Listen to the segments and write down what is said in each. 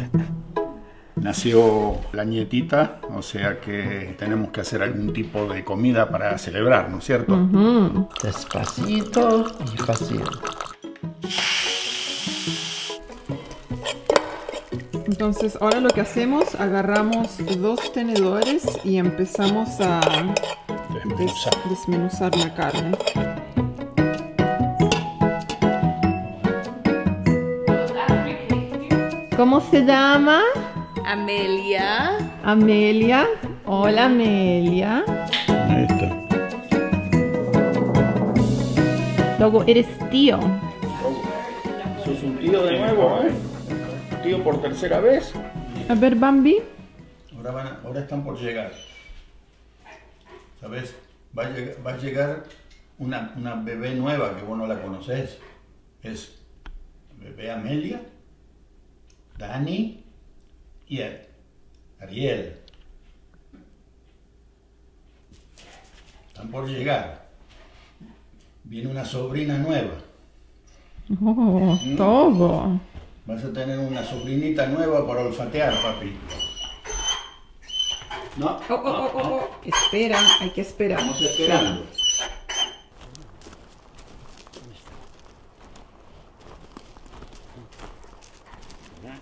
Nació la nietita, o sea que tenemos que hacer algún tipo de comida para celebrar, ¿no es cierto? Despacito y fácil. Entonces ahora lo que hacemos, agarramos dos tenedores y empezamos a des- Desmenuzar. desmenuzar la carne. ¿Cómo se llama? Amelia. Amelia. Hola Amelia. Ahí está. Luego eres tío. Sos un tío de nuevo, ¿eh? Tío por tercera vez. A ver Bambi. Ahora, van a- ahora están por llegar. ¿Sabes? Va a llegar, va a llegar una, una bebé nueva que vos no la conocés. Es bebé Amelia, Dani y Ar- Ariel. Están por llegar. Viene una sobrina nueva. Oh, todo. Vas a tener una sobrinita nueva para olfatear, papi. No, Oh, oh, oh, oh, oh. Espera, hay que esperar. estamos esperando.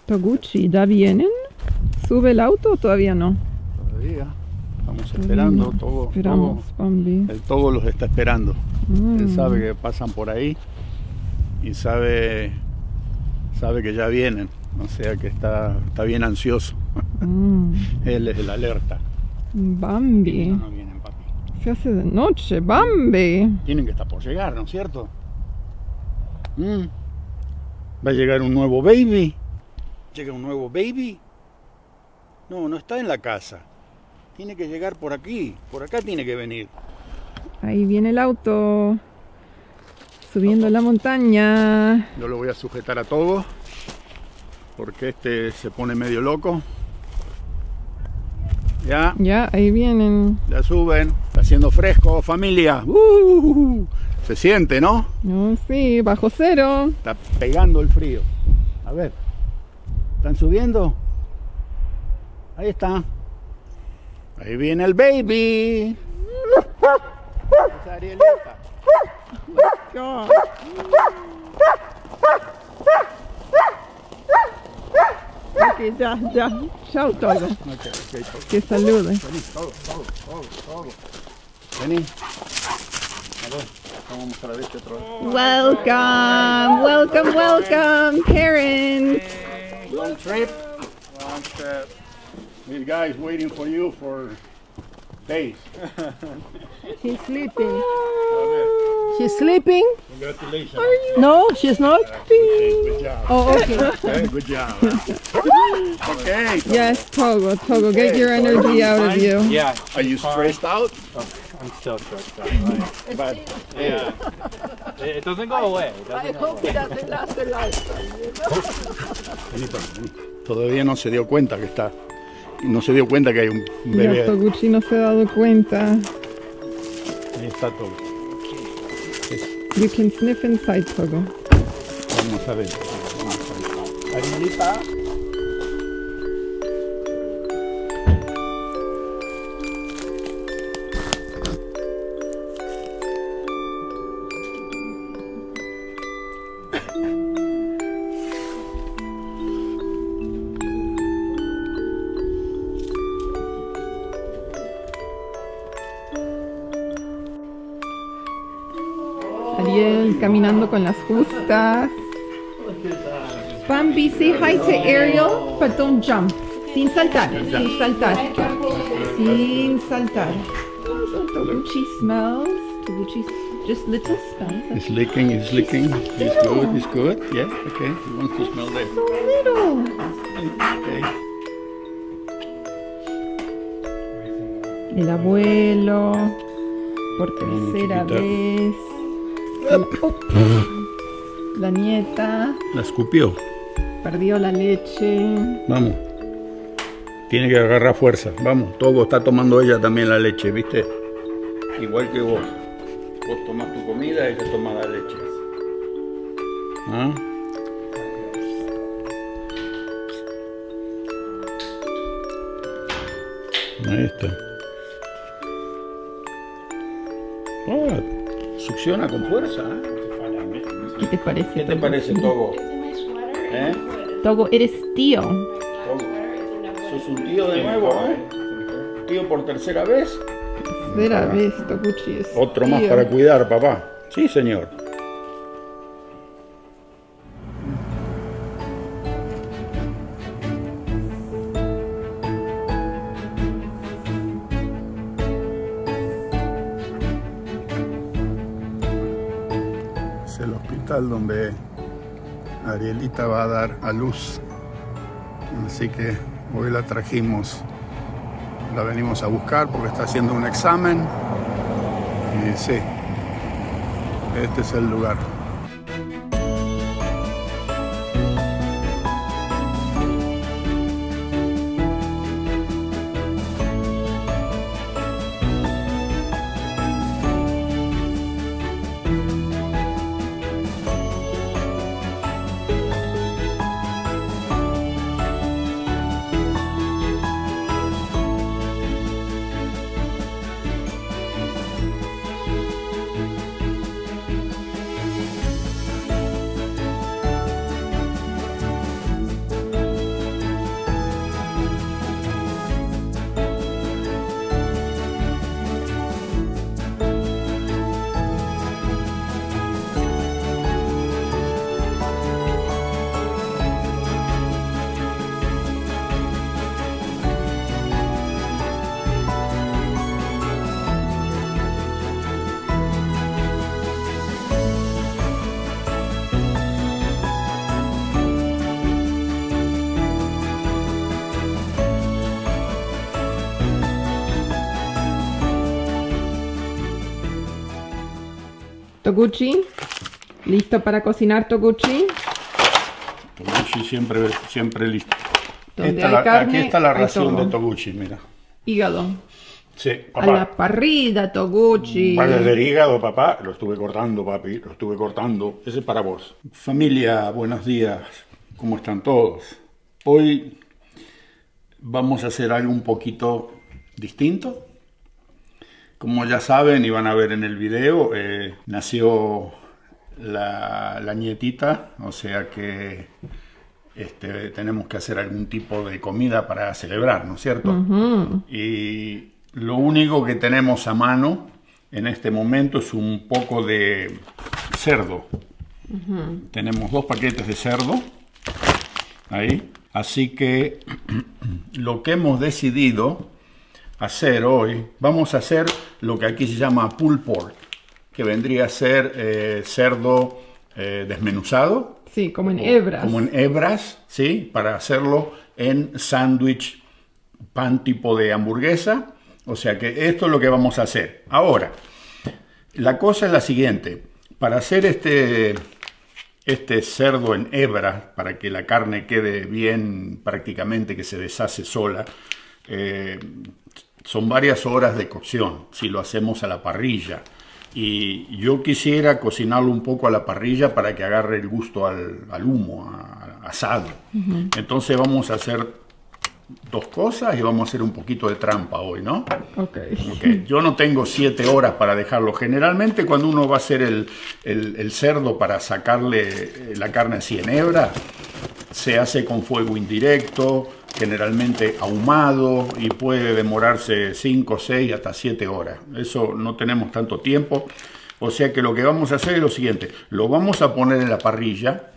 Toguchi, ¿ya vienen? ¿Sube el auto o todavía no? Todavía. Estamos esperando todo. Esperamos, Bambi. el todo los está esperando. Mm. Él sabe que pasan por ahí y sabe, sabe que ya vienen. O sea que está, está bien ansioso. Mm. Él es el alerta. Bambi. No, no vienen, papi. Se hace de noche, Bambi. Tienen que estar por llegar, ¿no es cierto? Mm. ¿Va a llegar un nuevo baby? ¿Llega un nuevo baby? No, no está en la casa. Tiene que llegar por aquí. Por acá tiene que venir. Ahí viene el auto. Subiendo la montaña. Yo lo voy a sujetar a todo. Porque este se pone medio loco. Ya, Ya, ahí vienen. ya suben. Está haciendo fresco, familia. Uh, se siente, ¿no? Oh, sí, bajo cero. Está pegando el frío. A ver. ¿Están subiendo? Ahí está. Ahí viene el baby. Es Arielita. Ya. Ok, ya, ya. Chao, todo. Ok, ok, todo. Que salude. Vení, todo, todo, todo, todo. Vení. A ver, vamos a mostrar este otro. Welcome, welcome, welcome, parents. Long trip. Long trip. These guys waiting for you for days. She's sleeping. A She's sleeping? congratulations. Are you? No, she's not. Okay, good job. Oh, okay. Okay, good job. okay. so Yes, Togo, Togo, get your energy out of you. Yeah, Are you stressed out? Oh. I'm still stressed out. But Yeah. It, it doesn't go away. It I go hope away. it doesn't last a lifetime. you know? vení, Tony, vení. Todavía no se dio cuenta que está. No se dio cuenta que hay un Ya bebé. Toguchi no se ha dado cuenta. Ahí está todo. You can sniff inside, Togo. Vamos a ver. Vamos a ver. Arielita. Caminando con las justas. Bambi, say hi to Ariel, but don't jump. Sin saltar, sin saltar. Sin saltar. Toguchi smells. Toguchi just little smells. He's licking, he's licking. He's good, he's good. Yeah, okay. He wants to smell that. So little. Okay. El abuelo. Por tercera vez. La nieta. La escupió. Perdió la leche. Vamos. Tiene que agarrar fuerza. Vamos, todo está tomando ella también la leche, ¿viste? Igual que vos. Vos tomas tu comida, ella toma la leche. ¿Ah? Ahí está. Ah, succiona con fuerza. ¿eh? ¿Qué te parece? ¿Qué te parece, Togo? ¿Eh? Togo, eres tío. Togo. ¿Sos un tío de nuevo, eh? ¿Tío por tercera vez? Tercera vez, Toguchi Otro más para cuidar, papá. Sí, señor. Donde Arielita va a dar a luz. Así que hoy la trajimos, la venimos a buscar porque está haciendo un examen. Y sí, este es el lugar. Toguchi, ¿listo para cocinar Toguchi? Toguchi siempre, siempre listo. Donde Esta hay la- carne, aquí está la ración de Toguchi, mira. Hígado. Sí, A la parrilla, Toguchi. Vale, del hígado, papá. Lo estuve cortando, papi. Lo estuve cortando. Ese es para vos. Familia, buenos días. ¿Cómo están todos? Hoy vamos a hacer algo un poquito distinto. Como ya saben y van a ver en el video, eh, nació la, la nietita, o sea que este, tenemos que hacer algún tipo de comida para celebrar, ¿no es cierto? Y lo único que tenemos a mano en este momento es un poco de cerdo. Tenemos dos paquetes de cerdo ahí. Así que lo que hemos decidido hacer hoy, vamos a hacer lo que aquí se llama pulled pork, que vendría a ser eh, cerdo eh, desmenuzado, Sí, como en hebras. como en hebras, ¿sí? Para hacerlo en sándwich, pan tipo de hamburguesa. O sea que esto es lo que vamos a hacer. Ahora, la cosa es la siguiente. Para hacer este, este cerdo en hebra, para que la carne quede bien, prácticamente que se deshace sola, eh, son varias horas de cocción si lo hacemos a la parrilla. Y yo quisiera cocinarlo un poco a la parrilla para que agarre el gusto al, al humo, a- a- asado. Entonces vamos a hacer dos cosas y vamos a hacer un poquito de trampa hoy, ¿no? Ok. Ok, Yo no tengo siete horas para dejarlo. Generalmente cuando uno va a hacer el, el- el cerdo para sacarle eh, la carne así en hebra, se hace con fuego indirecto, generalmente ahumado y puede demorarse 5, 6 hasta 7 horas. Eso no tenemos tanto tiempo. O sea que lo que vamos a hacer es lo siguiente, lo vamos a poner en la parrilla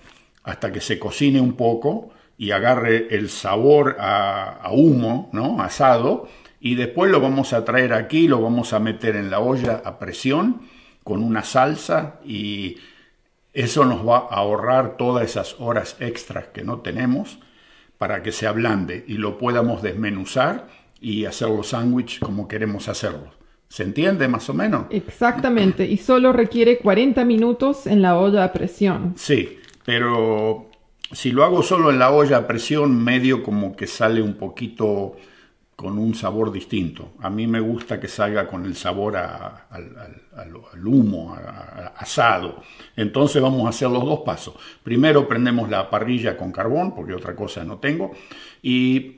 hasta que se cocine un poco y agarre el sabor a, a humo, ¿no? Asado. Y después lo vamos a traer aquí, lo vamos a meter en la olla a presión con una salsa y eso nos va a ahorrar todas esas horas extras que no tenemos para que se ablande y lo podamos desmenuzar y hacer los sándwiches como queremos hacerlos. ¿Se entiende más o menos? Exactamente. Y solo requiere 40 minutos en la olla a presión. Sí, pero si lo hago solo en la olla a presión, medio como que sale un poquito con un sabor distinto. A mí me gusta que salga con el sabor a- al, al- humo, a- a- asado. Entonces vamos a hacer los dos pasos. Primero prendemos la parrilla con carbón, porque otra cosa no tengo, y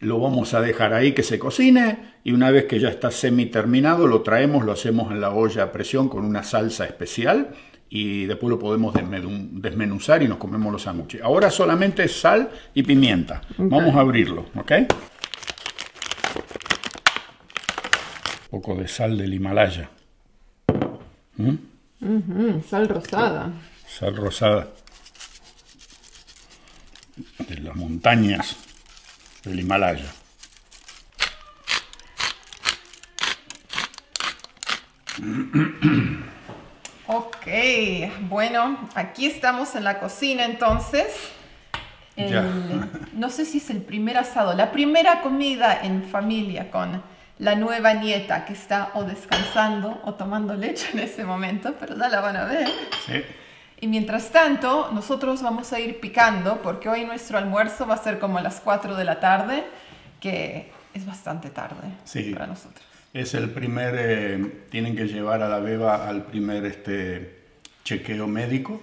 Lo vamos a dejar ahí que se cocine y una vez que ya está semi terminado lo traemos, lo hacemos en la olla a presión con una salsa especial y después lo podemos desmenu- desmenuzar y nos comemos los sándwiches. Ahora solamente sal y pimienta. Vamos a abrirlo, ¿ok? Un poco de sal del Himalaya, Mm, sal rosada. sal rosada de las montañas del Himalaya. Ok, bueno, aquí estamos en la cocina entonces. El- no sé si es el primer asado, la primera comida en familia con la nueva nieta que está o descansando o tomando leche en ese momento, pero ya la van a ver. Sí. Y mientras tanto, nosotros vamos a ir picando porque hoy nuestro almuerzo va a ser como a las 4 de la tarde, que es bastante tarde Sí. para nosotros. Es el primer, eh, tienen que llevar a la beba al primer este, chequeo médico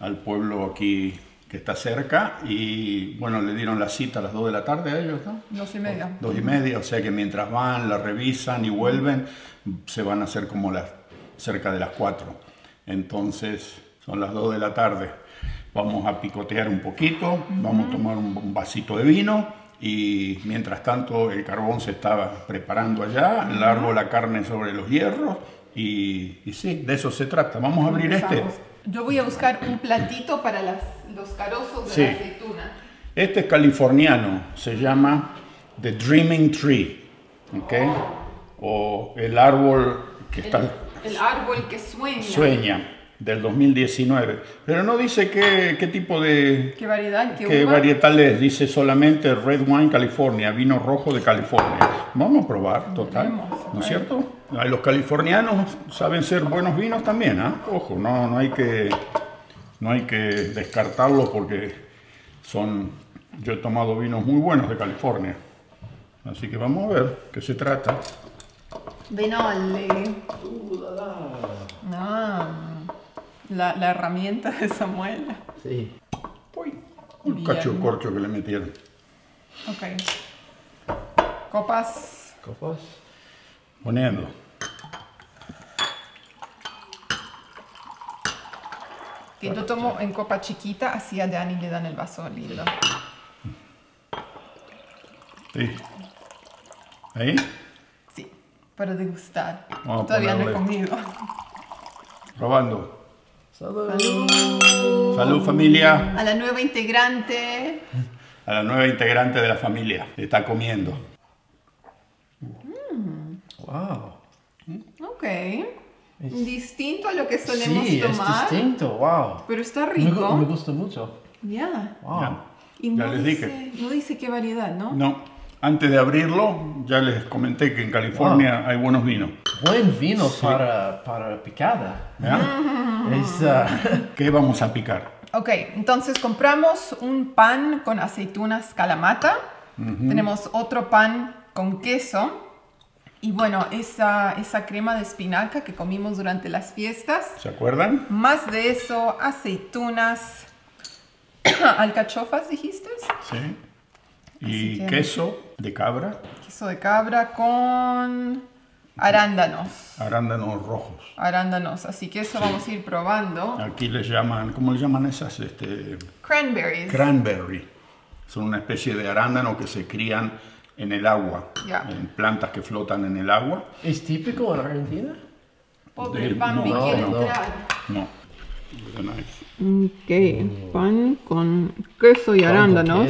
al pueblo aquí que está cerca y bueno, le dieron la cita a las 2 de la tarde a ellos, ¿no? Dos y media. Dos y media, o sea que mientras van, la revisan y vuelven, se van a hacer como las, cerca de las 4. Entonces, son las 2 de la tarde. Vamos a picotear un poquito, vamos a tomar un, un vasito de vino y mientras tanto el carbón se estaba preparando allá, largo la carne sobre los hierros y, y sí, de eso se trata. Vamos a abrir este. Yo voy a buscar un platito para las- los carozos de Sí. la aceituna. Este es californiano, se llama The Dreaming Tree, ¿ok? O el árbol que está El árbol que sueña. sueña del 2019, pero no dice qué, qué tipo de ¿Qué variedad? ¿Qué, qué uva? varietal es, dice solamente Red Wine California, vino rojo de California. Vamos a probar, total, ¿no es cierto? Ah, Los californianos saben ser buenos vinos también, ¿ah? Ojo, no, no hay que no hay que descartarlos porque son yo he tomado vinos muy buenos de California. Así que vamos a ver qué se trata. Benole. Ah, la, la herramienta de Samuel. Sí. Uy, un Bien. cacho de corcho que le metieron. Ok. Copas. Copas. Poniendo. Que yo tomo en copa chiquita, así a Dani le dan el vaso lindo. Sí. ¿Ahí? Sí, para degustar. Vamos Todavía no he comido. Probando. Salud. Salud familia. A la nueva integrante. A la nueva integrante de la familia. Está comiendo. Wow. Ok. Distinto a lo que solemos Sí, es tomar. distinto. Wow. Pero está Me, gu- me rico. gusta mucho. Ya. Wow. Ya. Y Ya no les dice, dije. no dice qué variedad, ¿no? No. Antes de abrirlo, ya les comenté que en California hay buenos vinos. Buen vino para, para picada. Es, ah, ¿Qué vamos a picar? Ok, entonces compramos un pan con aceitunas calamata. Tenemos otro pan con queso. Y bueno, esa, esa crema de espinaca que comimos durante las fiestas. ¿Se acuerdan? Más de eso, aceitunas, alcachofas, dijiste. Sí. Y que- queso de cabra, Queso de cabra con arándanos. arándanos rojos. Arándanos, así que eso vamos a ir probando. Aquí les llaman, ¿cómo le llaman esas? Este, Cranberries. cranberry. Son una especie de arándano que se crían en el agua, Ya. en plantas que flotan en el agua. ¿Es típico en Argentina? Pobre De- Bambi no, quiere no. entrar. No. Ok, pan con queso y arándanos.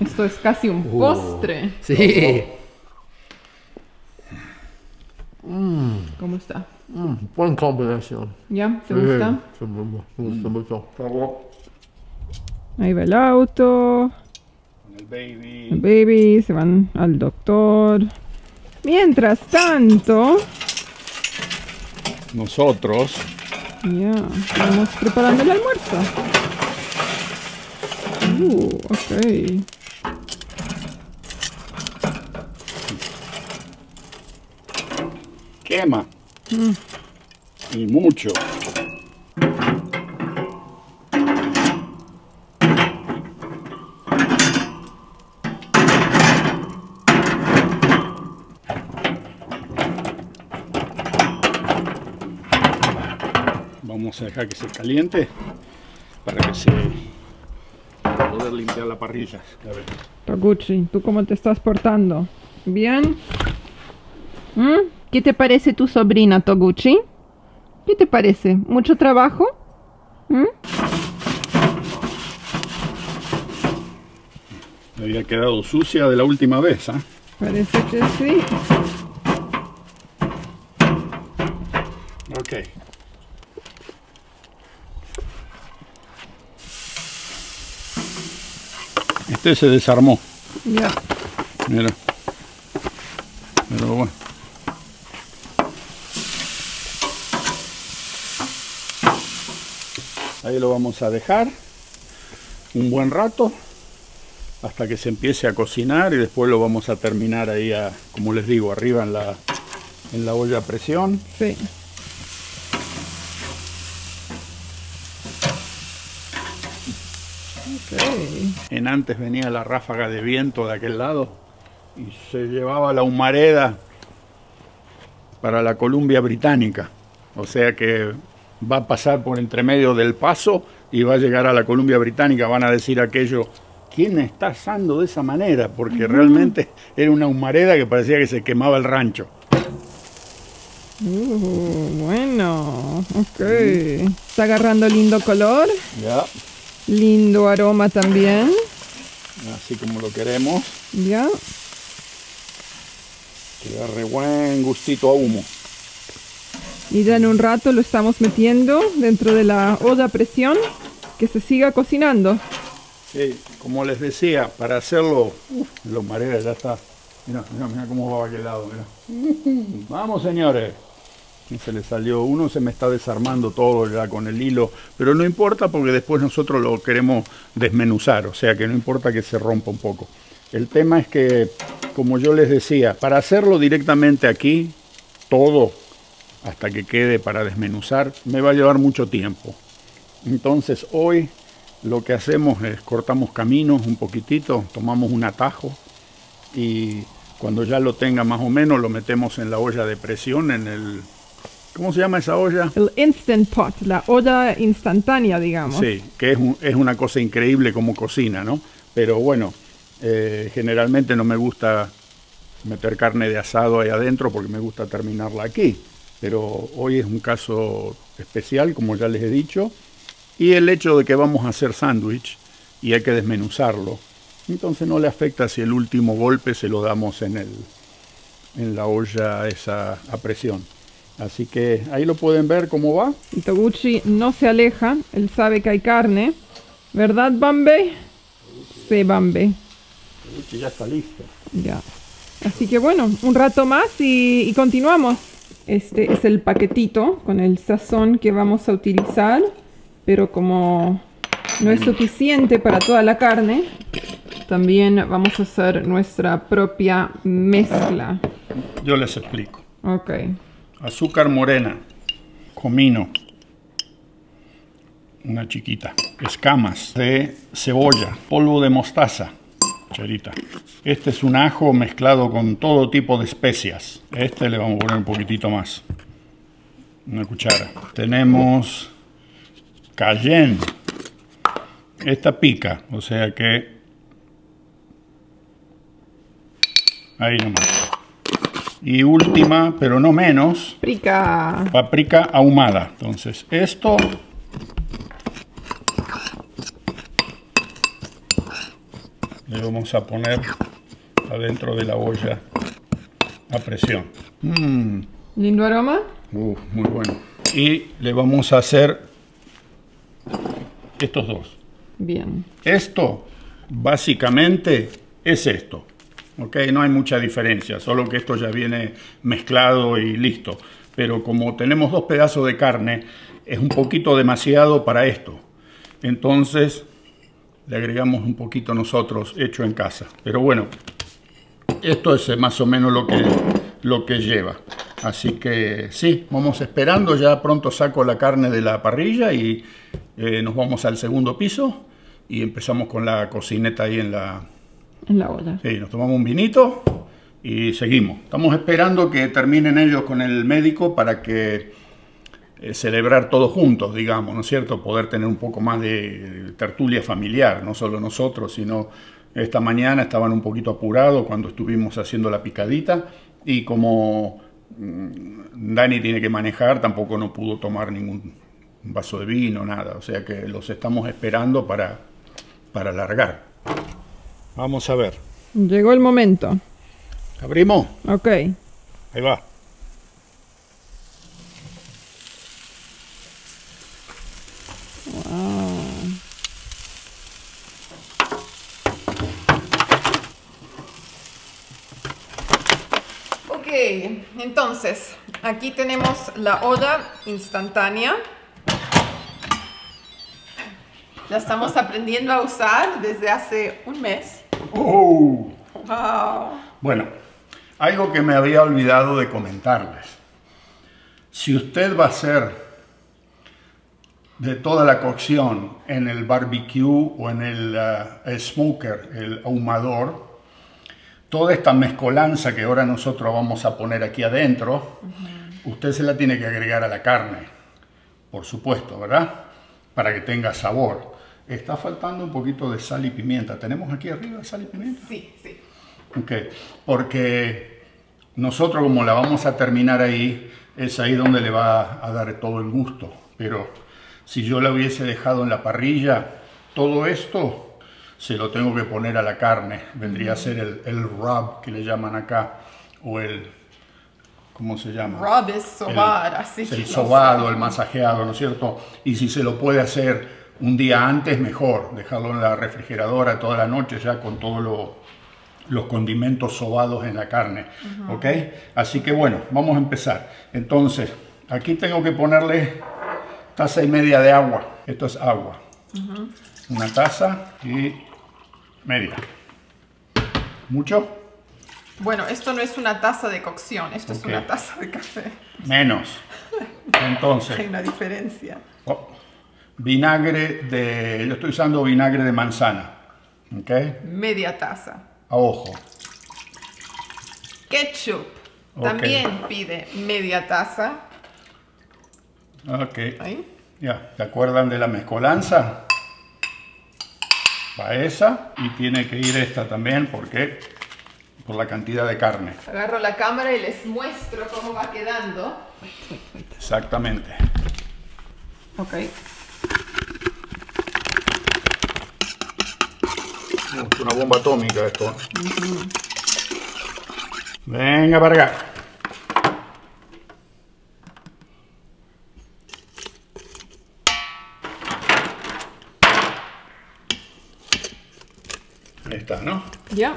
Esto es casi un postre. Sí. ¿Cómo está? buena combinación. ¿Ya? ¿Te gusta? Sí, me gusta mucho. Ahí va el auto. Con el baby. El baby, se van al doctor. Mientras tanto, Nosotros ya, estamos preparando el almuerzo. Uh, ok. quema. Y mucho. Vamos a dejar que se caliente para que se para poder limpiar la parrilla. A ver. Toguchi, ¿tú cómo te estás portando? ¿Bien? ¿Mm? ¿Qué te parece tu sobrina, Toguchi? ¿Qué te parece? ¿Mucho trabajo? ¿Mm? Había quedado sucia de la última vez, ¿ah? Parece que sí. Ok. Este se desarmó. Ya. Mira. Pero bueno. Ahí lo vamos a dejar un buen rato hasta que se empiece a cocinar y después lo vamos a terminar ahí, a, como les digo, arriba en la, en la olla a presión. Sí. Ok. En antes venía la ráfaga de viento de aquel lado y se llevaba la humareda para la Columbia Británica. O sea que va a pasar por entre medio del paso y va a llegar a la Columbia Británica. Van a decir aquello, ¿quién está asando de esa manera? Porque realmente era una humareda que parecía que se quemaba el rancho. Uh, bueno, ok. Está agarrando lindo color, Ya, lindo aroma también. Así como lo queremos. Ya. Que buen gustito a humo. Y ya en un rato lo estamos metiendo dentro de la olla a presión que se siga cocinando. Sí, como les decía, para hacerlo, uf, la humareda ya está. Mira, mira, mira cómo va aquel lado, mira. Vamos, señores. Se le salió uno, se me está desarmando todo ya con el hilo, pero no importa porque después nosotros lo queremos desmenuzar, o sea que no importa que se rompa un poco. El tema es que, como yo les decía, para hacerlo directamente aquí, todo, hasta que quede para desmenuzar, me va a llevar mucho tiempo. Entonces hoy lo que hacemos es cortamos caminos un poquitito, tomamos un atajo y cuando ya lo tenga más o menos lo metemos en la olla de presión, en el... ¿Cómo se llama esa olla? El Instant Pot, la olla instantánea, digamos. Sí, que es, un- es una cosa increíble como cocina, ¿no? Pero bueno, eh, generalmente no me gusta meter carne de asado ahí adentro porque me gusta terminarla aquí. Pero hoy es un caso especial, como ya les he dicho. Y el hecho de que vamos a hacer sándwich y hay que desmenuzarlo, entonces no le afecta si el último golpe se lo damos en, el, en la olla esa a presión. Así que ahí lo pueden ver cómo va. Y Toguchi no se aleja, él sabe que hay carne. ¿Verdad, Bambe? Sí, Bambe. Uy, ya está listo. Ya. Así que bueno, un rato más y, y continuamos. Este es el paquetito con el sazón que vamos a utilizar, pero como no es suficiente para toda la carne, también vamos a hacer nuestra propia mezcla. Yo les explico. Ok. Azúcar morena, comino, una chiquita, escamas de cebolla, polvo de mostaza, charita. Este es un ajo mezclado con todo tipo de especias. Este le vamos a poner un poquitito más, una cuchara. Tenemos cayenne. Esta pica, o sea que ahí nomás. Y última, pero no menos, paprika ahumada. Entonces, esto le vamos a poner adentro de la olla a presión. Mm, Lindo aroma. uh, muy bueno. Y le vamos a hacer estos dos. Bien. Esto básicamente es esto. ¿Ok? No hay mucha diferencia, solo que esto ya viene mezclado y listo. Pero como tenemos dos pedazos de carne, es un poquito demasiado para esto. Entonces le agregamos un poquito nosotros hecho en casa. Pero bueno, esto es eh, más o menos lo que, lo que lleva. Así que sí, vamos esperando. Ya pronto saco la carne de la parrilla y eh, nos vamos al segundo piso y empezamos con la cocineta ahí en la... En la olla. Sí, nos tomamos un vinito y seguimos. Estamos esperando que terminen ellos con el médico para que eh, celebrar todos juntos, digamos, ¿no es cierto? Poder tener un poco más de tertulia familiar, no solo nosotros, sino esta mañana estaban un poquito apurados cuando estuvimos haciendo la picadita y como mm, Dani tiene que manejar, tampoco no pudo tomar ningún vaso de vino, nada, o sea que los estamos esperando para, para largar. Vamos a ver. Llegó el momento. ¿Abrimos? Ok. Ahí va. Ok, entonces, aquí tenemos la olla instantánea. La estamos aprendiendo a usar desde hace un mes. ¡Oh! Wow. Bueno, algo que me había olvidado de comentarles. Si usted va a hacer de toda la cocción en el barbecue o en el, uh, el smoker, el ahumador, toda esta mezcolanza que ahora nosotros vamos a poner aquí adentro, usted se la tiene que agregar a la carne, por supuesto, ¿verdad? Para que tenga sabor. Está faltando un poquito de sal y pimienta. ¿Tenemos aquí arriba sal y pimienta? Sí, sí. Ok, porque nosotros como la vamos a terminar ahí, es ahí donde le va a dar todo el gusto. Pero si yo la hubiese dejado en la parrilla, todo esto se lo tengo que poner a la carne. Vendría a ser el, el rub que le llaman acá, o el, ¿cómo se llama? Rub es sobar, el, así el sobado, sé. el masajeado, ¿no es cierto? Y si se lo puede hacer un día antes, mejor. Dejarlo en la refrigeradora toda la noche ya con todos lo- los condimentos sobados en la carne. ¿Ok? Así que bueno, vamos a empezar. Entonces, aquí tengo que ponerle taza y media de agua. Esto es agua. Una taza y media. ¿Mucho? Bueno, esto no es una taza de cocción, esto es una taza de café. Menos. Entonces, Hay una diferencia. Oh, vinagre de. Yo estoy usando vinagre de manzana. ¿Ok? Media taza. A ojo. Ketchup. Ok. También pide media taza. Ok. Ahí. Ya, ¿te acuerdan de la mezcolanza? Va esa y tiene que ir esta también porque por la cantidad de carne. Agarro la cámara y les muestro cómo va quedando. Exactamente. Ok. Es una bomba atómica esto. Venga para acá. Ahí está, ¿no? Ya.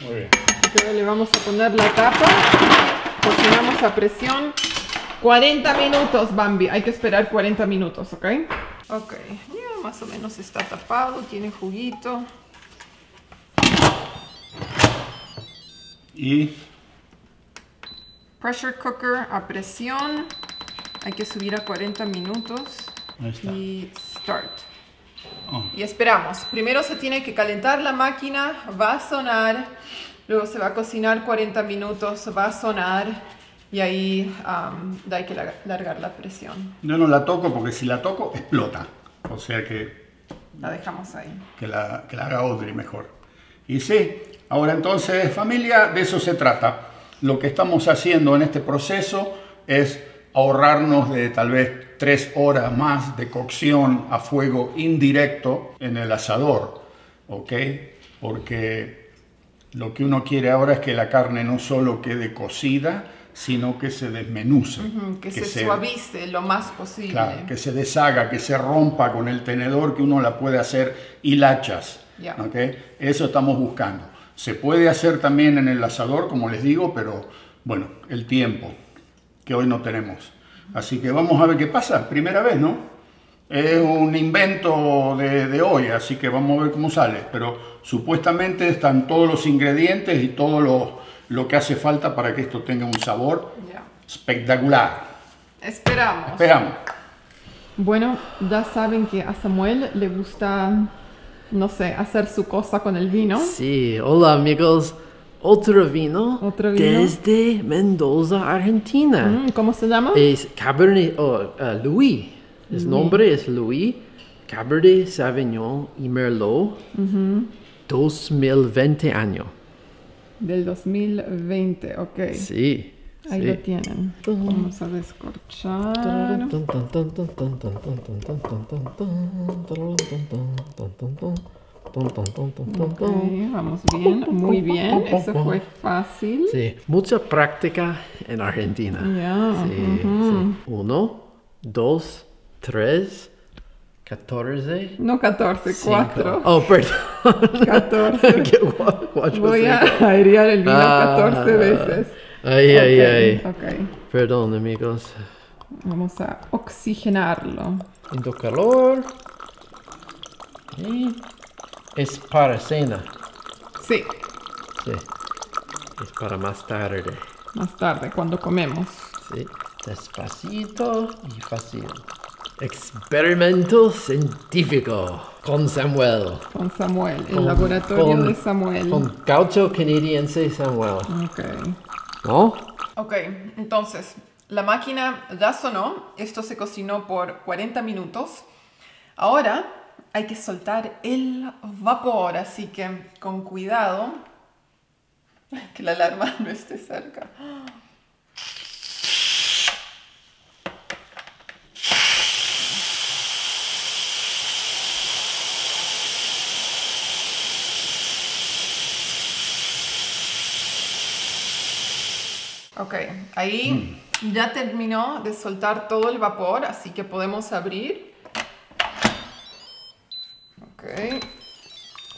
Muy bien. Ahora le vamos a poner la tapa. Cocinamos a presión 40 minutos, Bambi. Hay que esperar 40 minutos, ¿ok? Ok, ya más o menos está tapado, tiene juguito. Y Pressure cooker a presión. Hay que subir a 40 minutos. Ahí está. Y start. Oh. Y esperamos. Primero se tiene que calentar la máquina, va a sonar. Luego se va a cocinar 40 minutos, va a sonar. Y ahí um, hay que la- largar la presión. yo no la toco porque si la toco explota. O sea que La dejamos ahí. que la, que la haga Audrey mejor. Y sí, ahora entonces familia, de eso se trata. Lo que estamos haciendo en este proceso es ahorrarnos de tal vez tres horas más de cocción a fuego indirecto en el asador, ¿ok? Porque lo que uno quiere ahora es que la carne no solo quede cocida, sino que se desmenuce. Que, se, suavice lo más posible. Claro, que se deshaga, que se rompa con el tenedor, que uno la puede hacer hilachas. Ya. ¿ok? Eso estamos buscando. Se puede hacer también en el asador, como les digo, pero bueno, el tiempo que hoy no tenemos. Así que vamos a ver qué pasa. Primera vez, ¿no? Es un invento de, de hoy, así que vamos a ver cómo sale. Pero supuestamente están todos los ingredientes y todo lo, lo que hace falta para que esto tenga un sabor espectacular. Esperamos. Esperamos. Bueno, ya saben que a Samuel le gusta, no sé, hacer su cosa con el vino. Sí, hola amigos. otro vino, Otro vino. desde Mendoza, Argentina. Mm, ¿Cómo se llama? Es Cabernet, oh, uh, Louis. El nombre es Louis, Cabernet Sauvignon y Merlot. 2020 año. Del 2020, ok. Sí. Ahí sí. lo tienen. Vamos a descorchar. Vamos bien, muy bien. Eso fue fácil. Sí, mucha práctica en Argentina. Ya, Sí. Uno, dos, tres, catorce. No 14, cinco. 4. Oh, perdón. 14. Qué gua- cuatro, Voy cinco. a airear el vino Ah. 14 veces. Ay, ay, Ok, ay. Ok, Perdón, amigos. vamos a oxigenarlo. Siento calor. Y es para cena. Sí, Sí. Es para más tarde. más tarde, cuando comemos. Sí. Despacito y fácil. Experimento científico con Samuel. Con Samuel, el Con- laboratorio con- de Samuel. Con gaucho canadiense Samuel. Ok. Ok, entonces, la máquina ya sonó, esto se cocinó por 40 minutos. Ahora hay que soltar el vapor, así que con cuidado, que la alarma no esté cerca. Ok, ahí ya terminó de soltar todo el vapor, así que podemos abrir. Ok.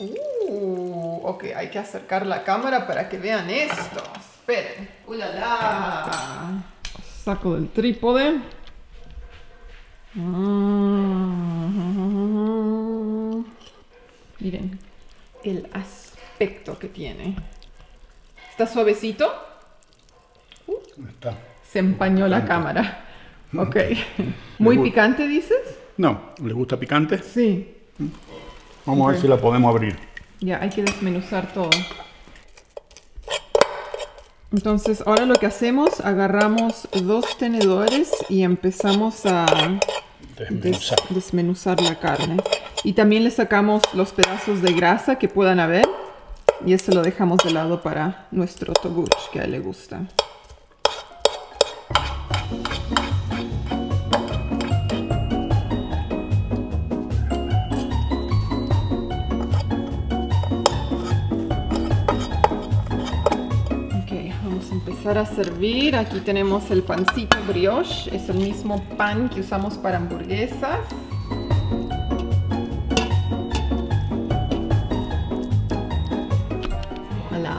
Uh, ok, hay que acercar la cámara para que vean esto. Esperen. ¡Ulala! Saco del trípode. Mm. Miren el aspecto que tiene. ¿Está suavecito? Está. Se empañó la cámara. Ok. ¿Muy picante dices? No, ¿les gusta picante? Sí. Vamos a ver si la podemos abrir. Ya, hay que desmenuzar todo. Entonces, ahora lo que hacemos, agarramos dos tenedores y empezamos a des- Desmenuzar. la carne. Y también le sacamos los pedazos de grasa que puedan haber. Y ese lo dejamos de lado para nuestro toguch, que a él le gusta. Empezar a servir. Aquí tenemos el pancito brioche. Es el mismo pan que usamos para hamburguesas. Hola.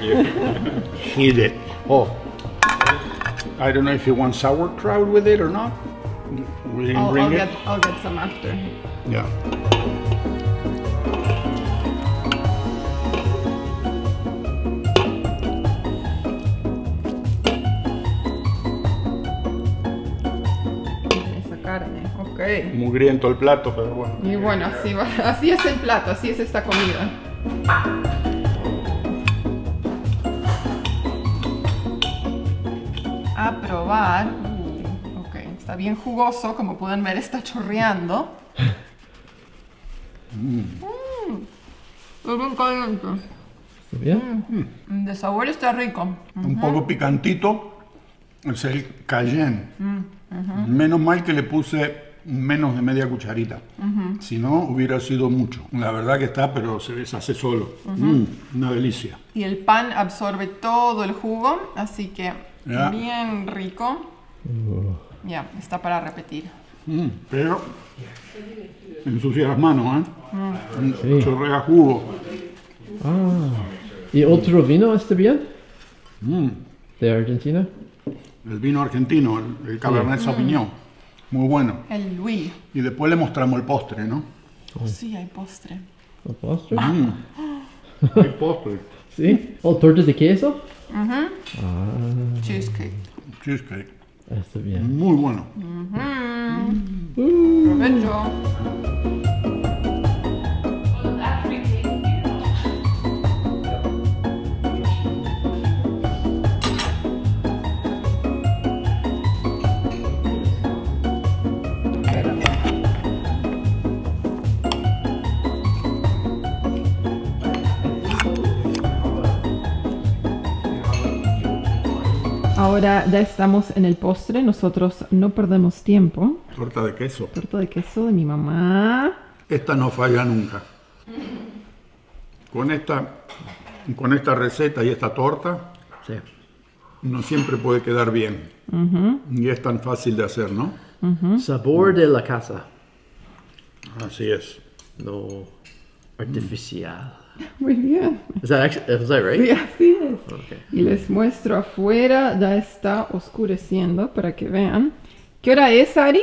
Heat it. Oh. I don't know if you want sauerkraut with it or not. We didn't I'll, bring I'll it. get, I'll get some after. Yeah. Mugriento el plato, pero bueno. Y bueno, así, va- así es el plato, así es esta comida. A probar. Uh, ok, está bien jugoso, como pueden ver está chorreando. Mm. Está bien caliente. ¿Bien? Mm, De sabor está rico. Un poco picantito es el cayenne. Menos mal que le puse menos de media cucharita. Si no, hubiera sido mucho. La verdad que está, pero se deshace solo. Mm, una delicia. Y el pan absorbe todo el jugo, así que Ya. bien rico. Ya, está para repetir. Mm, pero ensucia las manos, ¿eh? Mm, Sí. Chorrea jugo. Ah. ¿Y otro vino está bien? Mm, ¿De Argentina? el vino argentino, el, el Cabernet Sauvignon. Muy bueno. El Louis. Y después le mostramos el postre, ¿no? Sí, hay postre. ¿El postre? El postre. Sí. ¿O torta de queso? Cheesecake. Cheesecake. Está bien. Muy bueno. Provecho. Ahora ya estamos en el postre, nosotros no perdemos tiempo. Torta de queso. Torta de queso de mi mamá. Esta no falla nunca. Con esta, con esta receta y esta torta, Sí. no siempre puede quedar bien. Y es tan fácil de hacer, ¿no? Sabor de la casa. Así es. No artificial. Muy bien. Is that actually, is that right? Sí, así es. Okay. Y les muestro afuera, ya está oscureciendo para que vean. ¿Qué hora es, Ari?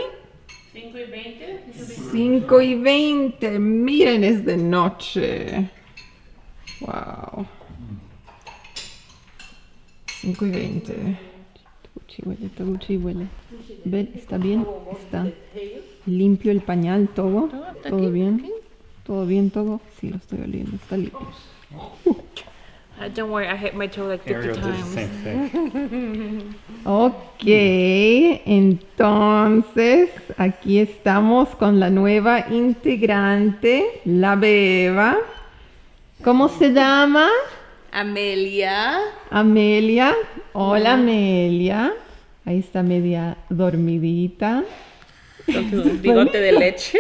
5 y 20. 5 y 20. Miren, es de noche. Wow. 5 y 20. Taguchi huele, Taguchi huele. ¿Ven? ¿Está bien? Está limpio el pañal, todo. ¿Todo bien? ¿Todo bien, todo? Sí, lo estoy oliendo. Está limpio. Uh, don't worry, I hit my toe like 50 times. thing. Ok, entonces aquí estamos con la nueva integrante, la beba. ¿Cómo se llama? Amelia. Amelia. Hola Amelia. Ahí está media dormidita. Con tu bigote de leche.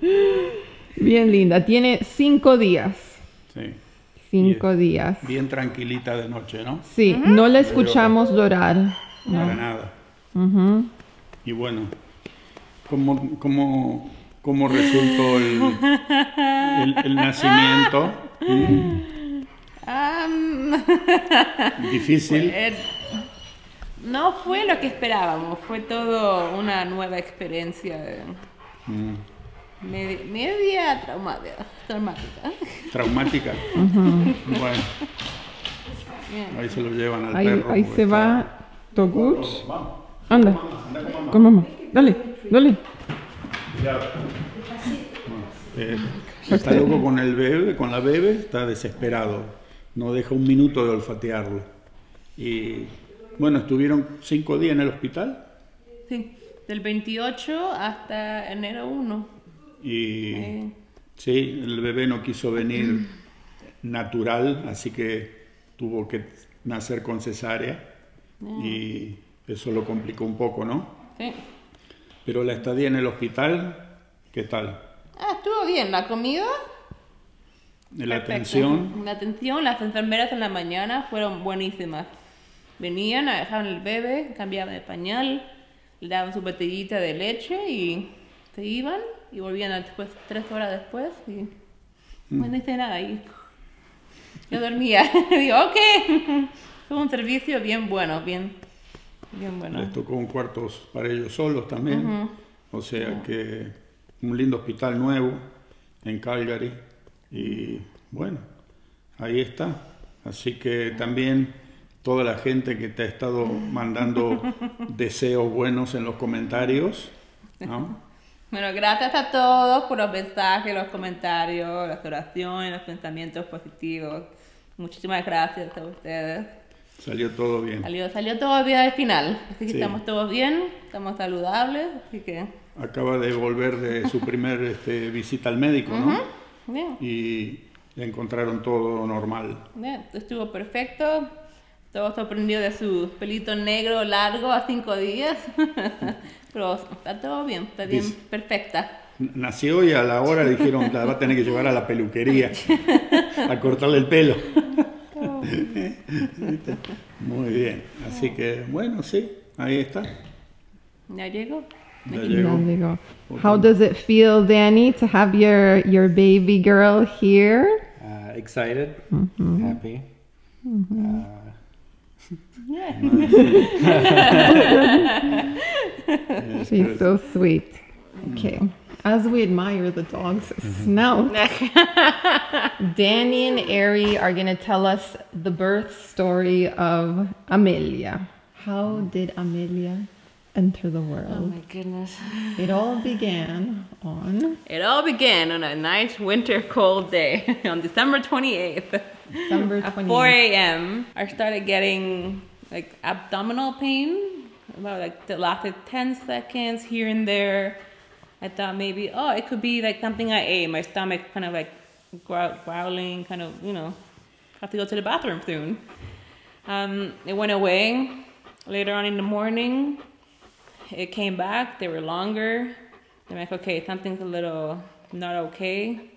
Bien linda. Tiene cinco días. Sí. Cinco días. Bien tranquilita de noche, ¿no? Sí, no la escuchamos llorar. Para nada. Ujú. Y bueno, ¿cómo, cómo, cómo resultó el, el- el nacimiento? Mm, Difícil. eh, no fue lo que esperábamos, fue todo una nueva experiencia. Mm, Media, media traumática. traumática. Traumática. Bueno, ahí se lo llevan al Ahí, perro. ahí porque se está- va Togut. Anda, con mamá. Dale, dale. Eh, está loco con el bebé, con la bebé, está desesperado. No deja un minuto de olfatearlo. Y bueno, estuvieron cinco días en el hospital Sí, del 28 hasta enero 1. Y Eh, sí, el bebé no quiso venir natural, así que tuvo que nacer con cesárea y eso lo complicó un poco, ¿no? sí. Pero la estadía en el hospital, ¿qué tal? Ah, estuvo bien. La comida. La atención, La atención, las enfermeras en la mañana fueron buenísimas. Venían, dejaban el bebé, cambiaban el pañal, le daban su botellita de leche y se iban y volvían después, tres horas después y no hice nada. Y yo dormía. Digo, ok. Fue un servicio bien bueno, bien, bien bueno. les tocó un cuarto para ellos solos también. O sea que un lindo hospital nuevo en Calgary. Y bueno, ahí está. Así que también toda la gente que te ha estado mandando deseos buenos en los comentarios. ¿no? Bueno, gracias a todos por los mensajes, los comentarios, las oraciones, los pensamientos positivos. Muchísimas gracias a ustedes. Salió todo bien. Salió, salió todo bien al final. Así que Sí. estamos todos bien, estamos saludables, así que Acaba de volver de su primer este, visita al médico, ¿no? bien, Y le encontraron todo normal. bien, estuvo perfecto. Todo sorprendido de su pelito negro largo a cinco días. Pero está todo bien, está bien, Dice- perfecta. Nació y a la hora le dijeron la va a tener que llevar a la peluquería a cortarle el pelo. Muy bien, así que bueno, sí, ahí está. ¿Ya llegó? Ya llegó. How does it feel, Danny, to have your your baby girl here? Uh, excited, happy. Uh, She's so sweet. Okay. As we admire the dog's snout, Danny and Ari are going to tell us the birth story of Amelia. How did Amelia enter the world. Oh my goodness. It all began on It all began on a nice winter cold day on December 28th. December At 4 a.m., I started getting like abdominal pain, about like the lasted 10 seconds here and there. I thought maybe, oh, it could be like something I ate. My stomach kind of like grow- growling, kind of, you know, have to go to the bathroom soon. Um, it went away. Later on in the morning, it came back. They were longer. I'm like, okay, something's a little not okay.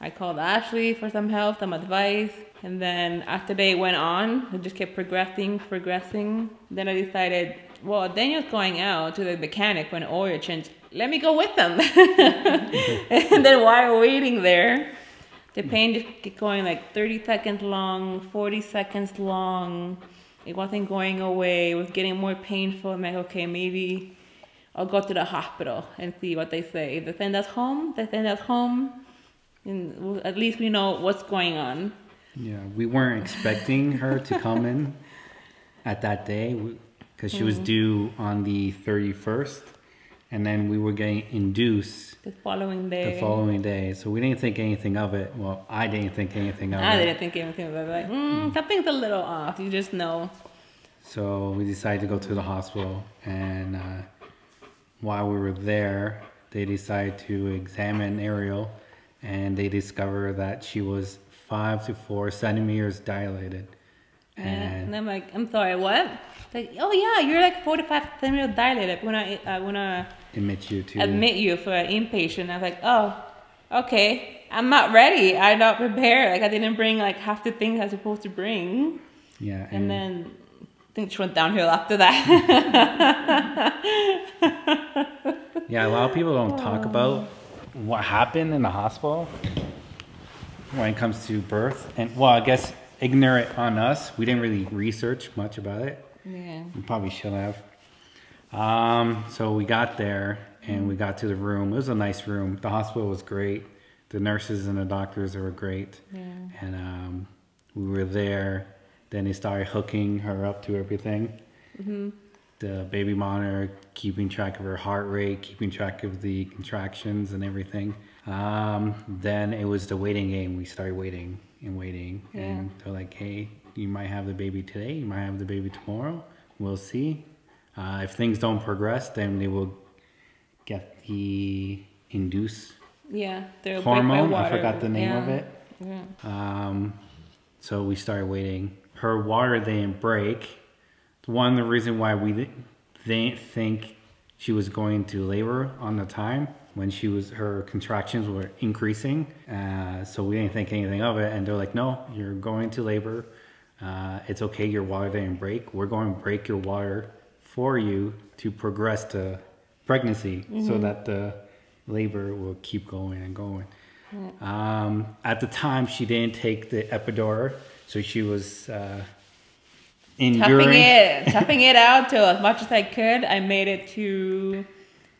I called Ashley for some help, some advice. And then after they went on, it just kept progressing, progressing. Then I decided, well, Daniel's going out to the mechanic when oil change. Let me go with them. and then while waiting there, the pain just kept going like 30 seconds long, 40 seconds long. It wasn't going away. It was getting more painful. I'm like, okay, maybe I'll go to the hospital and see what they say. If they send us home, they send us home. And at least we know what's going on. Yeah, we weren't expecting her to come in at that day because she was mm-hmm. due on the 31st, and then we were getting induced The following day. the following day. So we didn't think anything of it. Well, I didn't think anything of I it. I didn't think anything of it. Like, mm, something's a little off. You just know. So we decided to go to the hospital, and uh, while we were there, they decided to examine Ariel, and they discovered that she was five to four centimeters dilated. And And I'm like, I'm sorry, what? Like, oh yeah, you're like four to five centimeters dilated. When I, I wanna admit you to admit you for an inpatient. I was like, oh, okay. I'm not ready. I'm not prepared. Like I didn't bring like half the things I was supposed to bring. yeah, And then things went downhill after that. Yeah, a lot of people don't talk about what happened in the hospital when it comes to birth. And well, I guess ignorant on us. We didn't really research much about it. yeah. We probably should have. Um, so we got there and we got to the room. It was a nice room. The hospital was great. The nurses and the doctors were great. Yeah. And um, we were there. Then they started hooking her up to everything. The baby monitor, keeping track of her heart rate, keeping track of the contractions and everything. Um, then it was the waiting game. We started waiting and waiting. And they're like, hey, you might have the baby today, you might have the baby tomorrow. We'll see. Uh, if things don't progress, then they will get the induce Yeah. Hormone. I forgot the name of it. Yeah. Um, so we started waiting. Her water didn't break. One of the reason why we didn't think she was going to labor on the time when she was her contractions were increasing. Uh, so we didn't think anything of it. And they're like, "No, you're going to labor. Uh, it's okay. Your water didn't break. We're going to break your water for you to progress to pregnancy, so that the labor will keep going and going." Um, at the time, she didn't take the epidural, so she was uh, Toughing enduring. it, toughing it out till as much as I could. I made it to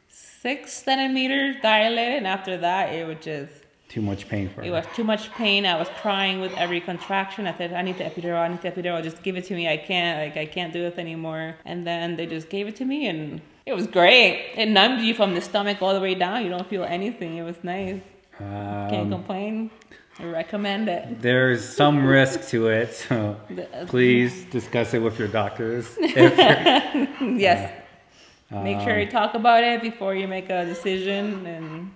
six centimeters dilated, and after that, it would just Too much pain for it her. was too much pain. I was crying with every contraction. I said, "I need the epidural. I need the epidural. Just give it to me. I can't like I can't do this anymore." And then they just gave it to me, and it was great. It numbed you from the stomach all the way down. You don't feel anything. It was nice. Can't Um, complain. I recommend it. there's some risk to it, so please discuss it with your doctors. Yes. Make sure you Um, talk about it before you make a decision and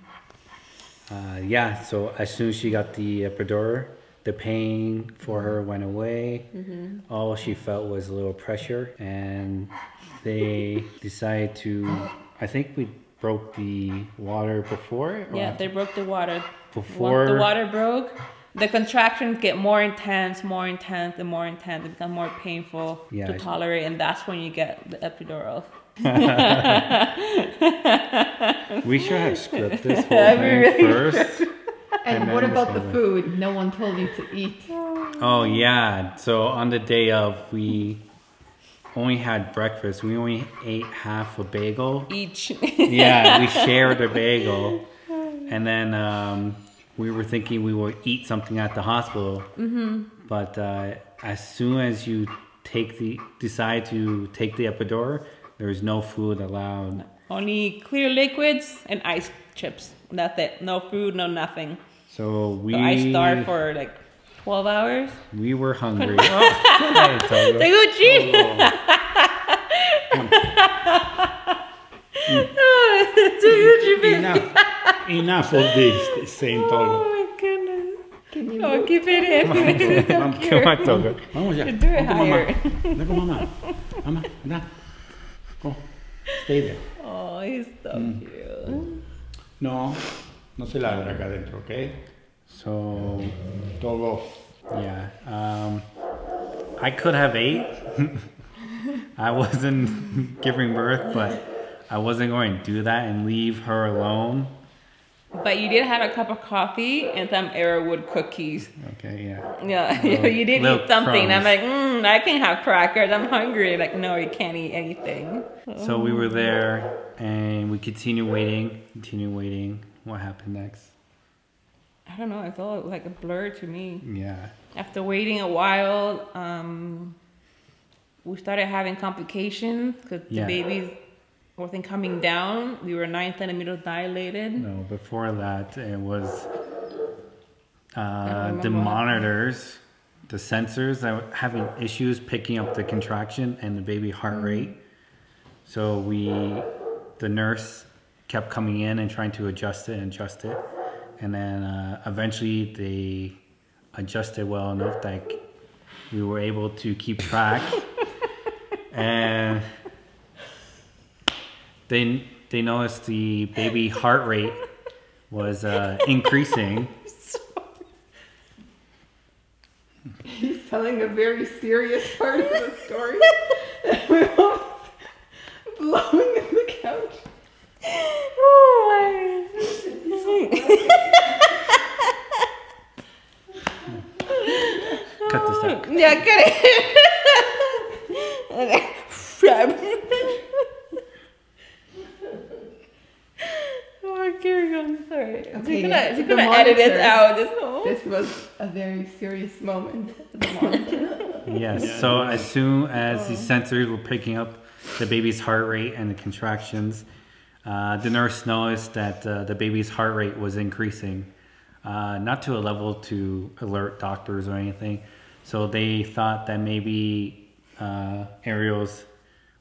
uh, yeah, so as soon as she got the epidural, the pain for her went away. All she felt was a little pressure, and they decided to. I think we broke the water before. or yeah, they broke the water. Before- the water broke, the contractions get more intense, more intense, and more intense. It becomes more painful Yeah, to tolerate, and that's when you get the epidural. We should have scripted this whole Yeah, thing really first. And, And what about the food? No one told you to eat. Oh yeah. So on the day of, we only had breakfast. We only ate half a bagel. Each. Yeah, we shared a bagel, and then um, we were thinking we would eat something at the hospital. Mm-hmm. But uh, as soon as you take the decide to take the epidural, there was no food allowed. Only clear liquids and ice chips. That's it. No food, no nothing. So we. So I starved for like 12 hours. We were hungry. oh, Teguchi! Teguchi. Enough, enough of this, saying Togo. Oh my goodness. Can you oh, keep it in. Come vamos, vamos, vamos, vamos, vamos, vamos, vamos, vamos, vamos, vamos, vamos, vamos, Go. Stay there. Oh, he's so cute. No, no se ladra acá adentro, ¿ok? So Todo. yeah, um, I could have ate. I wasn't giving birth, but I wasn't going to do that and leave her alone. But you did have a cup of coffee and some Arrowwood cookies. Okay, yeah. Yeah, you did eat something. I'm like, mm, I can have crackers. I'm hungry. Like, no, you can't eat anything. So we were there and we continue waiting, continue waiting. What happened next? I don't know. It felt like a blur to me. Yeah. After waiting a while, um, we started having complications because Yeah. the babies wasn't coming down. We were nine centimeters dilated. No, before that, it was uh, the monitors, the sensors that were having issues picking up the contraction and the baby heart Mm-hmm. rate. So we, the nurse kept coming in and trying to adjust it and adjust it. And then uh, eventually they adjusted well enough that we were able to keep track. and they they noticed the baby heart rate was uh, increasing. He's telling a very serious part of the story. My mom's blowing in the couch. Oh Cut this out. yeah, get it. Oh, carry on. Sorry. Okay, she's gonna, yeah, she's gonna edit this out. This. This was a very serious moment. at the monitor. Yes. So as soon as the sensors were picking up the baby's heart rate and the contractions, uh, the nurse noticed that uh, the baby's heart rate was increasing, uh, not to a level to alert doctors or anything. So they thought that maybe uh, Ariel's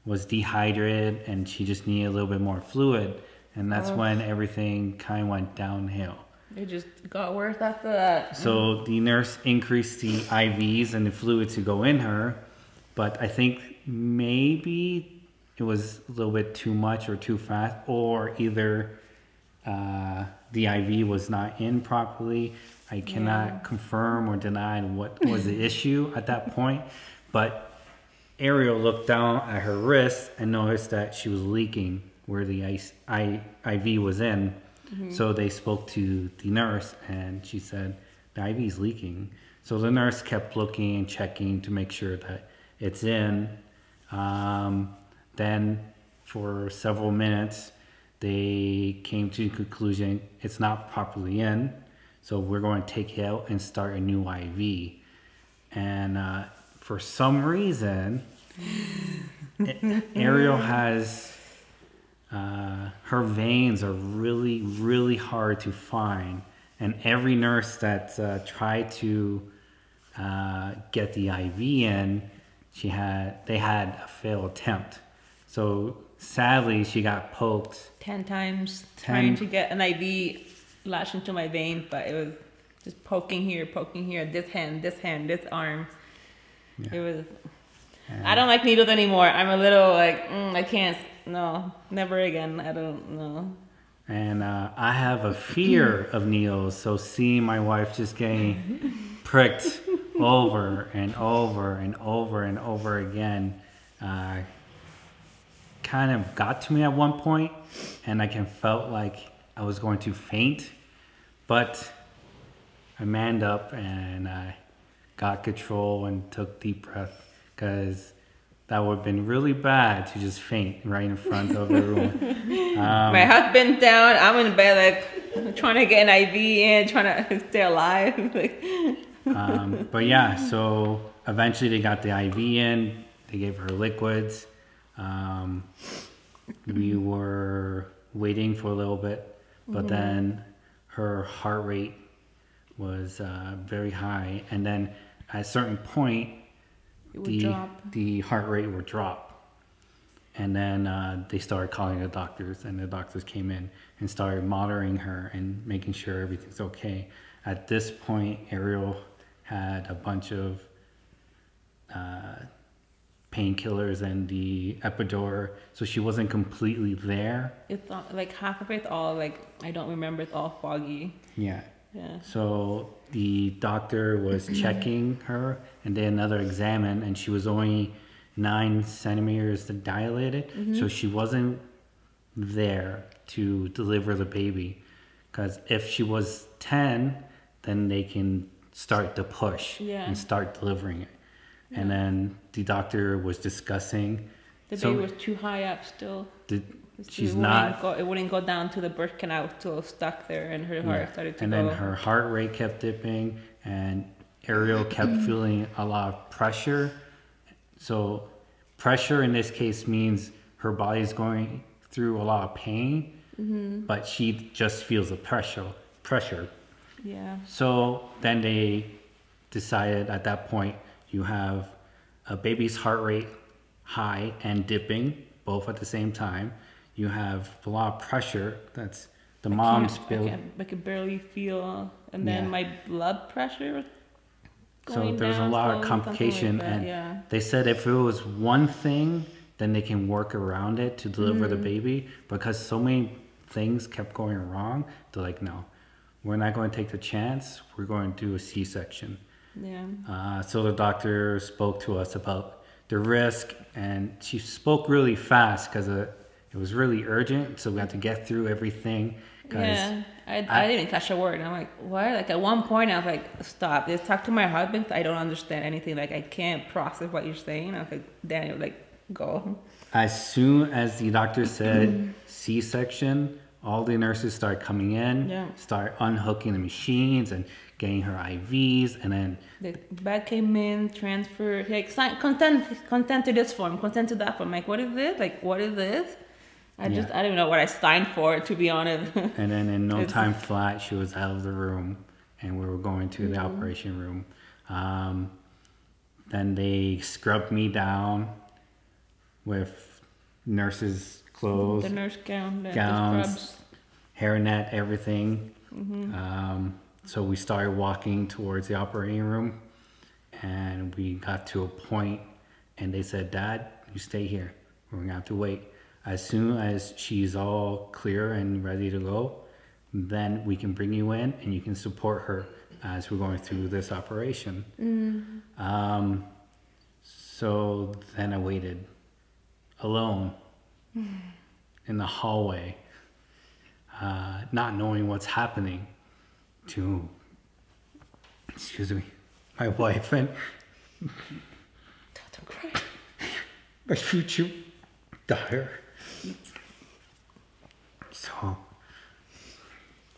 was dehydrated and she just needed a little bit more fluid, and that's when everything kind of went downhill. It just got worse after that. So the nurse increased the IVs and the fluid to go in her, but I think maybe it was a little bit too much or too fast, or either uh, the IV was not in properly. I cannot confirm or deny what was the issue at that point, but Ariel looked down at her wrist and noticed that she was leaking where the ice, I, IV was in. So they spoke to the nurse and she said, the IV is leaking. So the nurse kept looking and checking to make sure that it's in. Um, then for several minutes, they came to the conclusion it's not properly in. So we're going to take it out and start a new IV. And uh, for some reason, Ariel has uh, her veins are really, really hard to find. And every nurse that uh, tried to uh, get the IV in, she had they had a failed attempt. So sadly, she got poked. Ten times Ten. trying to get an IV lashed into my vein, but it was just poking here, poking here, this hand, this hand, this arm. It was. I don't like needles anymore. I'm a little like mm, I can't. No, never again. I don't know. And uh, I have a fear of needles, so seeing my wife just getting pricked over and over and over and over again uh, kind of got to me at one point, and I can felt like I was going to faint, but I manned up and I got control and took deep breath because that would have been really bad to just faint right in front of everyone. Um, my husband's down. I'm in bed like trying to get an IV in, trying to stay alive. um, but yeah, so eventually they got the IV in. They gave her liquids. Um, we were waiting for a little bit, but then her heart rate was uh, very high, and then at a certain point, the drop. the heart rate would drop. And then uh, they started calling the doctors, and the doctors came in and started monitoring her and making sure everything's okay. at this point, Ariel had a bunch of uh, painkillers and the epidural, so she wasn't completely there. It's all, like half of it's all like I don't remember. It's all foggy. Yeah. Yeah. So the doctor was checking her and did another examine, and she was only nine centimeters dilated. Mm-hmm. So she wasn't there to deliver the baby. Because if she was 10, then they can start the push Yeah. and start delivering it. And then the doctor was discussing. The so baby was too high up still. the, she's it wouldn't not. Go, it wouldn't go down to the birth canal, was stuck there, and her heart Yeah. started to and go. then her heart rate kept dipping and ariel kept feeling a lot of pressure so pressure in this case means her body's going through a lot of pain Mm-hmm. but she just feels the pressure pressure yeah. so then they decided at that point you have a baby's heart rate high and dipping both at the same time you have a lot of pressure that's the mom's Can't- build I, can, I could barely feel, and then Yeah. my blood pressure. was So there's a lot of complication, like and yeah. they said if it was one thing, then they can work around it to deliver Mm-hmm. the baby. Because so many things kept going wrong, they're like, no, we're not going to take the chance. We're going to do a C-section. Yeah. Uh, so the doctor spoke to us about the risk, and she spoke really fast because it, was really urgent. So we had to get through everything. Yeah, I, I- I, didn't catch a word. I'm like, what? Like at one point, I was like, stop. Just talk to my husband. I don't understand anything. Like I can't process what you're saying. I was like, Daniel, like go. As soon as the doctor said C-section, all the nurses start coming in, Yeah. start unhooking the machines and getting her IVs, and then The back came in, transfer, like sign, consent, consent to this form, consent to that form. Like, what is this? Like, what is this? I just, I don't even know what I signed for, to be honest. and then in no time flat, she was out of the room, and we were going to the Mm-hmm. operation room. Um, then they scrubbed me down with nurses' clothes. the nurse gown, the, the Gowns. hairnet, everything. Mm-hmm. Um, so we started walking towards the operating room, and we got to a point, and they said, "Dad, you stay here. We're gonna have to wait. As soon as she's all clear and ready to go, then we can bring you in, and you can support her as we're going through this operation." Um, so then I waited alone in the hallway uh, not knowing what's happening to excuse me my wife and my future daughter so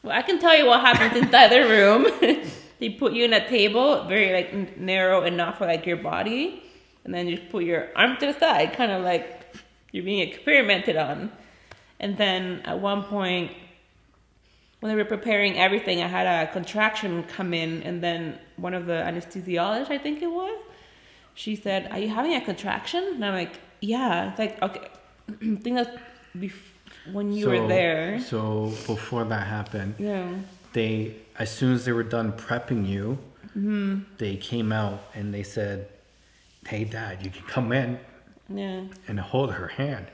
Well, I can tell you what happens in the other room. they put you in a table, very like narrow enough for like your body, and then you put your arm to the side, kind of like you're being experimented on. And then at one point, when they were preparing everything, I had a contraction come in, and then one of the anesthesiologists, I think it was, she said, "Are you having a contraction?" And I'm like, "Yeah." It's like okay, I think that's bef- when you were there. so before that happened Yeah. they as soon as they were done prepping you Mm-hmm. they came out and they said hey dad you can come in Yeah. and hold her hand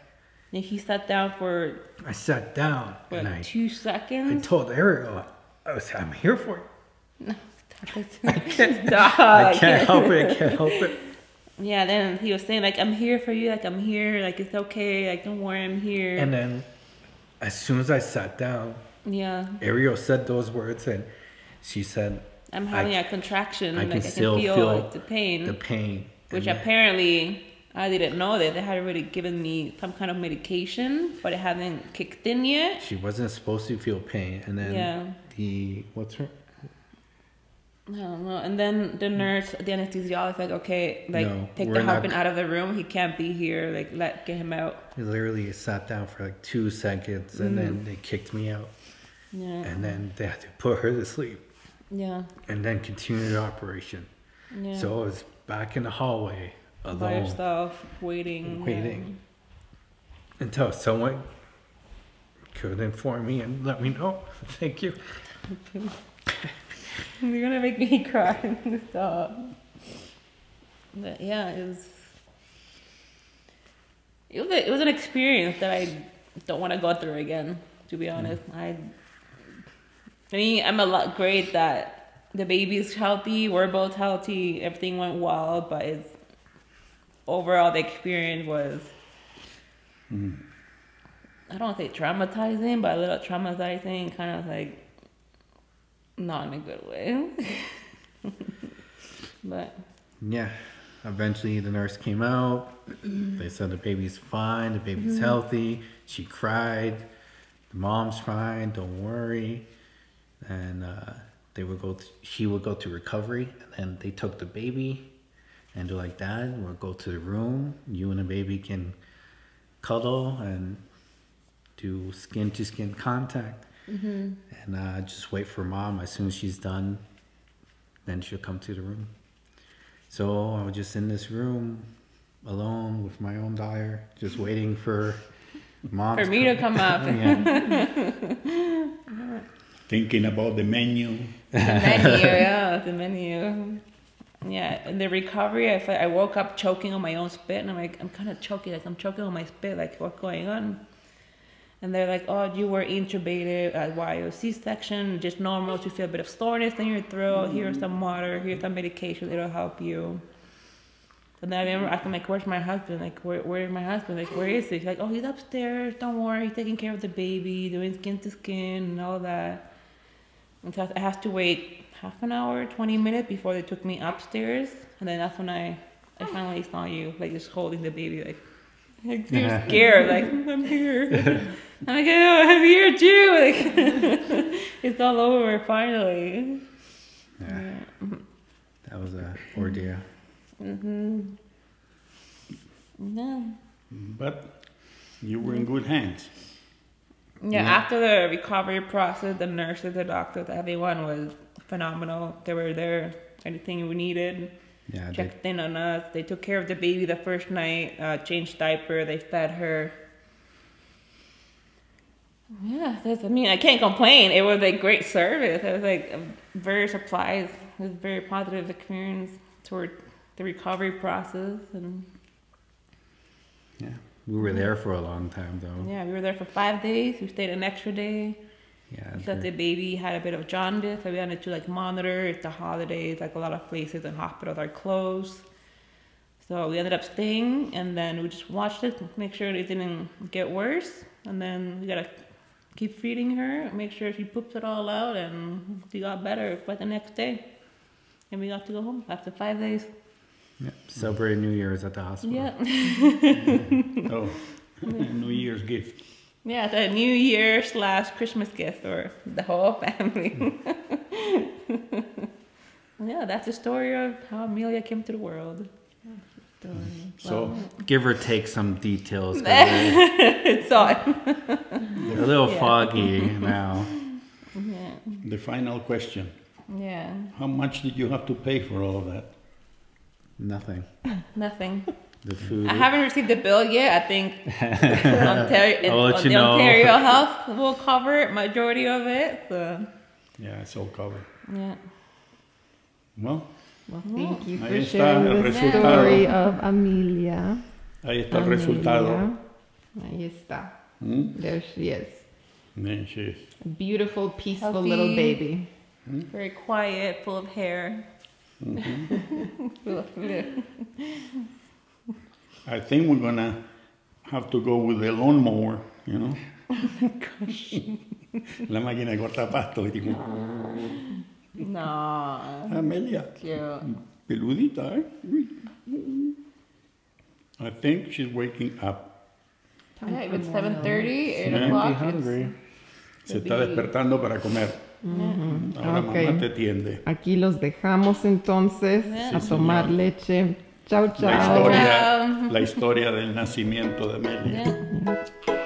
And he sat down for i sat down what, and I, two I seconds. I told ariel i was i'm here for you i can't i can't help it i can't help it Yeah, then he was saying like, "I'm here for you. Like I'm here. Like it's okay. Like don't worry, I'm here." And then, as soon as I sat down, yeah, Ariel said those words, and she said, I'm having I- a contraction. I like can I can still feel, feel like, the pain, "The pain." which then- apparently I didn't know that they had already given me some kind of medication, but it hadn't kicked in yet. she wasn't supposed to feel pain. And then Yeah. the what's her? I don't know. And then the nurse, the anesthesiologist, like, okay, like No, take the husband out of the room. He can't be here. Like let get him out. He literally sat down for like two seconds, and Mm. then they kicked me out, Yeah. and then they had to put her to sleep, Yeah. and then continue the operation. Yeah. So I was back in the hallway alone, by yourself, waiting. waiting until someone could inform me and let me know. Thank you. You're gonna make me cry. Stop. But yeah, it was. It was, a, it was an experience that I don't want to go through again. To be mm. honest, I. I mean, I'm a lot great that the baby's healthy. We're both healthy. Everything went well, but it's overall the experience was. Mm. I don't want to say traumatizing, but a little traumatizing, kind of like not in a good way. but Yeah. Eventually, the nurse came out. They said the baby's fine. The baby's healthy. She cried. The mom's fine. Don't worry. And uh, they would go. To, she would go to recovery, and then they took the baby, and they're like, "Dad, we'll go to the room. You and the baby can cuddle and do skin to skin contact, and uh, just wait for mom. As soon as she's done, then she'll come to the room." So I was just in this room alone with my own daughter, just waiting for mom for me to come up, Thinking about the menu. the menu, yeah, the menu. Yeah, in the recovery, I felt I woke up choking on my own spit, and I'm like, I'm kind of choking, like I'm choking on my spit, like what's going on? And they're like, oh, you were intubated at YO C-section, just normal to feel a bit of soreness in your throat. Here's some mm-hmm. water, here's some medication, it'll help you. And then I remember asking, like, where's my husband? Like, where, where's my husband? Like, where is he? He's like, oh, he's upstairs. Don't worry, he's taking care of the baby, doing skin to skin and all that. And so I have to wait half an hour, 20 minutes before they took me upstairs. And then that's when I, I finally saw you, like, just holding the baby, like, like you're Yeah. scared, like, I'm here. I'm like, oh, I'm here too. Like, it's all over finally. yeah. That was a ordeal. Mm-hmm. Yeah. But you were in good hands. Yeah, Yeah. after the recovery process, the nurses, the doctors, everyone was phenomenal. They were there, anything we needed, Yeah, they, checked in on us. They took care of the baby the first night, uh, changed diaper, they fed her. Yeah, that's, I mean, I can't complain. It was a great service. It was like very surprised. It was very positive experience toward the recovery process. And yeah. We were there for a long time though. yeah, we were there for five days. We stayed an extra day. Yeah. Because the baby had a bit of jaundice, so we had to like monitor. It's the holidays, like a lot of places and hospitals are closed. So we ended up staying, and then we just watched it, make sure it didn't get worse, and then we gotta keep feeding her, make sure she poops it all out, and she got better by the next day, and we got to go home after five days. yeah. Celebrated New Year's at the hospital. Yeah, Oh, New Year's gift. Yeah, the New Year slash Christmas gift for the whole family. yeah, that's the story of how Amelia came to the world. That's the. So Give or take some details. 'cause they're it's on. a little Yeah. foggy now. Yeah, the final question. yeah, How much did you have to pay for all of that? Nothing. nothing. The food. I haven't received the bill yet. I think Ontario, I'll let the you know. Ontario Health will cover majority of it. So Yeah, it's all covered. yeah, Well, Well, thank you for sharing the resultado. story of Amelia. ahí está el resultado. Ahí está. ¿Mm? There she is. There she is. A beautiful, peaceful Healthy. little baby. very quiet, full of hair. Full of fluid. I think we're gonna have to go with the lawnmower, you know. La máquina de cortar pasto. y digo, no, Amelia, cute. peludita, ¿eh? I think she's waking up. Yeah, it's seven thirty, eight Yeah. o'clock. Be hungry. Se está despertando para comer. Ahora Ok. mamá te tiende. Aquí los dejamos entonces Yeah. a Sí, tomar señor. leche. Chau, La chao. historia, Chao. la historia del nacimiento de Amelia. Yeah.